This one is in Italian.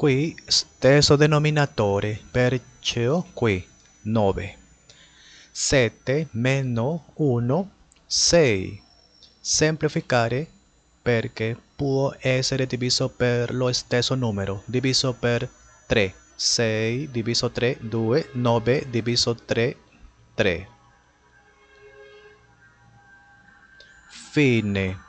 Qui stesso denominatore, perciò qui 9. 7 meno 1, 6. Semplificare perché può essere diviso per lo stesso numero, diviso per 3. 6 diviso 3, 2, 9 diviso 3, 3. Fine.